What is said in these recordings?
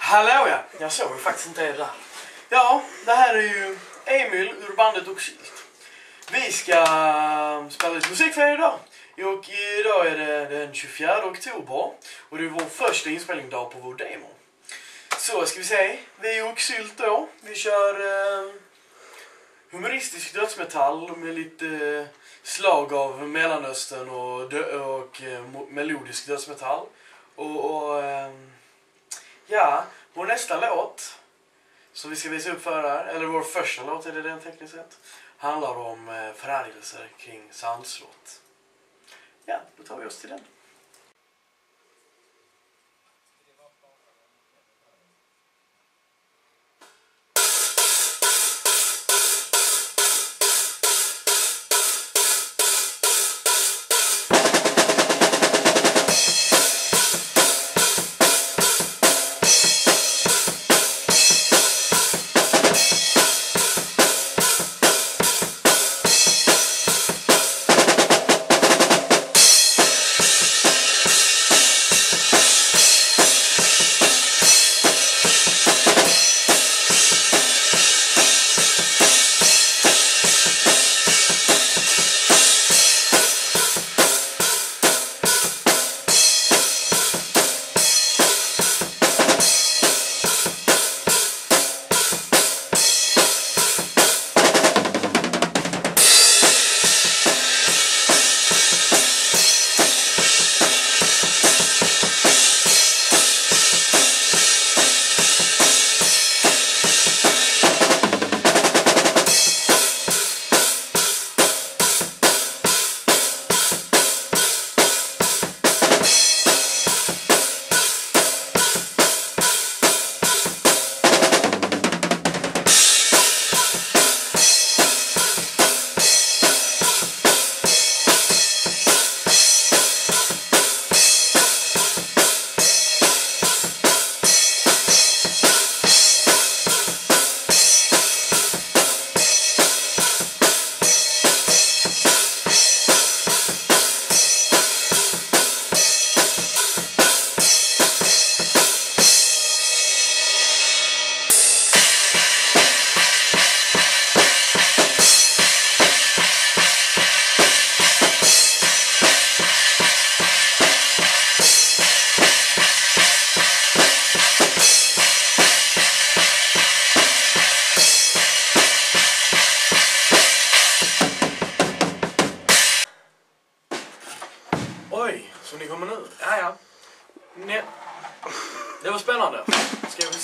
Hallå ja! Jag såg ju faktiskt inte er där. Ja, det här är ju Emil ur bandet Oxylt. Vi ska um, spela lite musik för er idag. Och idag är det den 24 oktober och det är vår första inspelningsdag på vår demo. Så ska vi se, vi är Oxylt då. Vi kör eh, humoristisk dödsmetall med lite eh, slag av Mellanöstern och, dö- och eh, melodisk dödsmetall. Och, och ehm, ja, vår nästa låt som vi ska visa upp för er, eller vår första låt är det den tekniskt sett, handlar om eh, förargelser kring sandslott. Ja, då tar vi oss till den.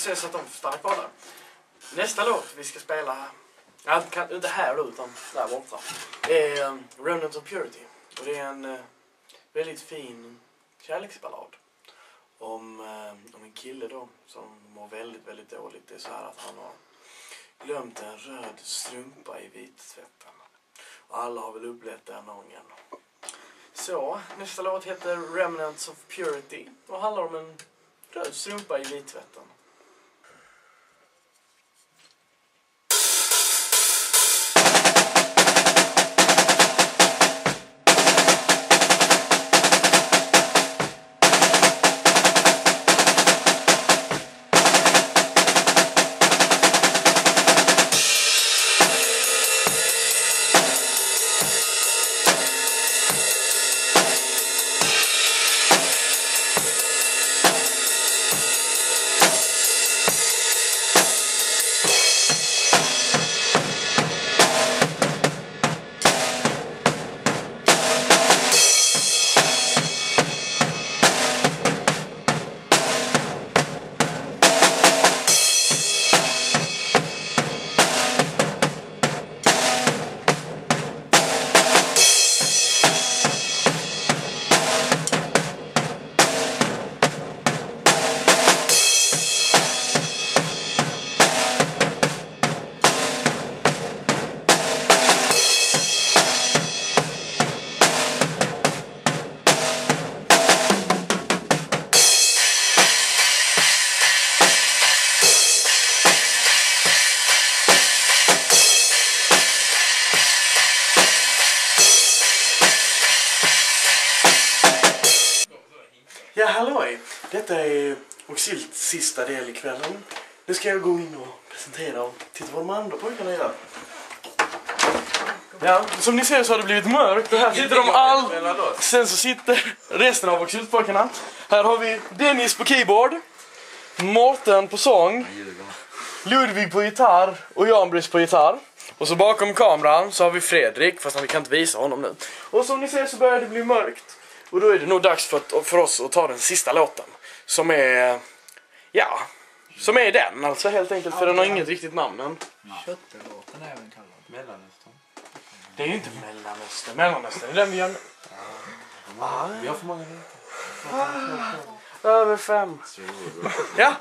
Se så att de stannar kvar där. Nästa låt vi ska spela, ja, inte här då, utan där borta, är ehm, Remnant of Purity. Och det är en eh, väldigt fin kärleksballad om, eh, om en kille då som mår väldigt, väldigt dåligt. Det är så här att han har glömt en röd strumpa i vittvätten. Och alla har väl upplevt den ången. Så, nästa låt heter Remnants of Purity och handlar om en röd strumpa i vittvätten. Detta är och Silts sista del i kvällen. Nu ska jag gå in och presentera och titta vad de andra pojkarna gör. Ja, som ni ser så har det blivit mörkt och här sitter de all... Sen så sitter resten av Oxyltpojkarna. Här har vi Dennis på keyboard, Mårten på sång, Ludvig på gitarr och Jan-Britt på gitarr. Och så bakom kameran så har vi Fredrik, fast vi kan inte visa honom nu. Och som ni ser så börjar det bli mörkt. Och då är det nog dags för, för oss att ta den sista låten. Som är, ja, som är den alltså helt enkelt. För den har inget riktigt namn än. Köttelåten är även kallad. Mellanöstern. Det är ju inte Mellanöstern. Mellanöstern är den vi gör nu. Vi har för många låtar. Över fem. Ja.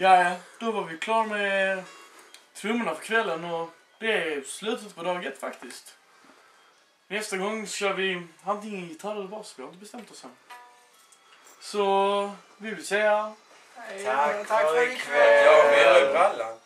Ja, då var vi klara med trummorna för kvällen och det är slutet på dag ett faktiskt. Nästa gång kör vi antingen gitarr eller bas, vi har inte bestämt oss än. Så vi vill säga Tack, för ikväll. Jag med i brallan.